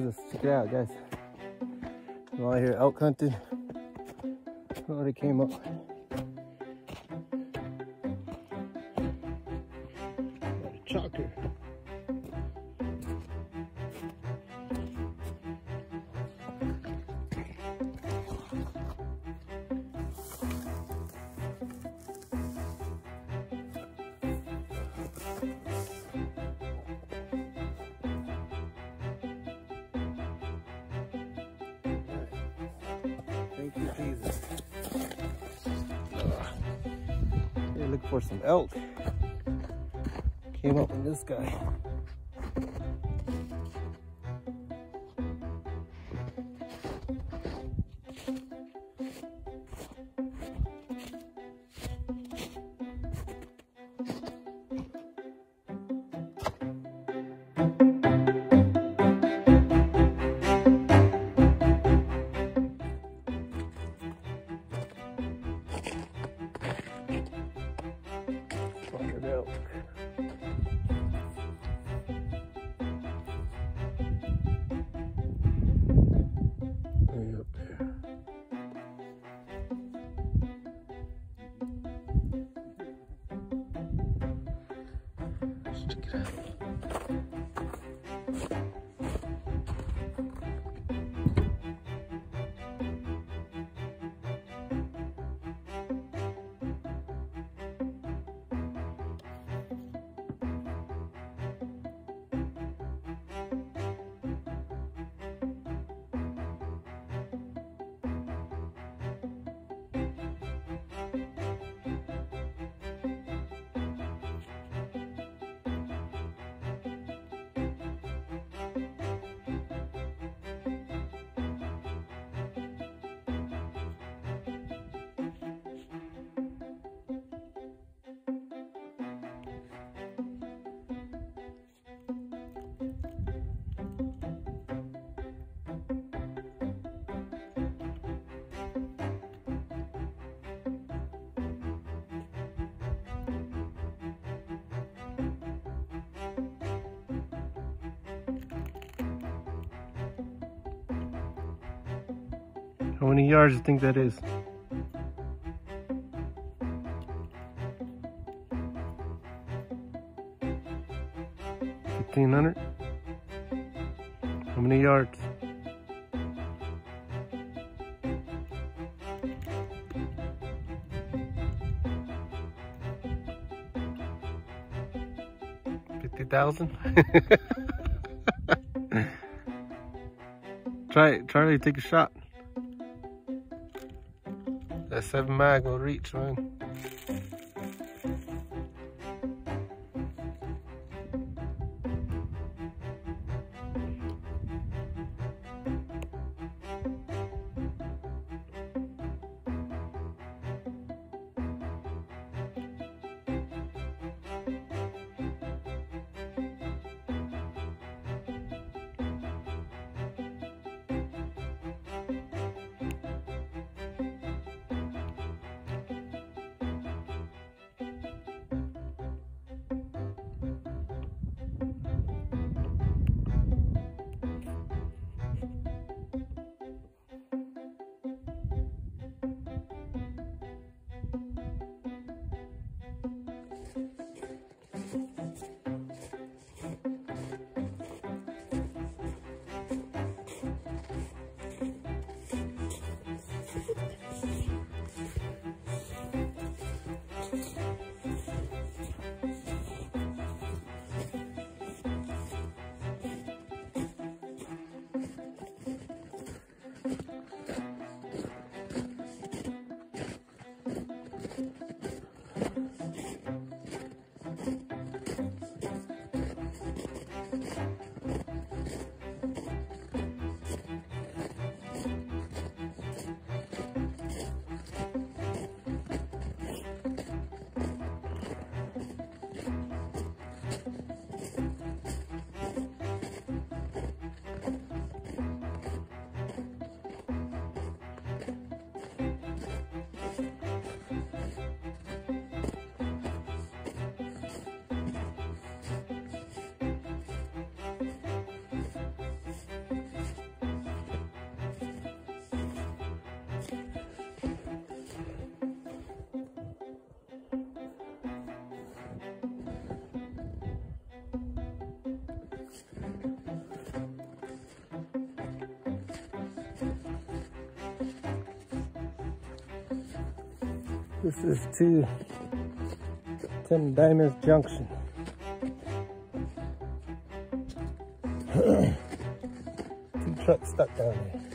Jesus. Check it out, guys. I'm out here elk hunting. Oh, they came up. Got a chocker. For some elk. Came up with this guy. How many yards do you think that is? Fifteen hundred? How many yards? Fifty thousand? Try it, Charlie, take a shot. That seven mag will reach, man. This is to Ten Diamonds Junction. Two trucks stuck down there.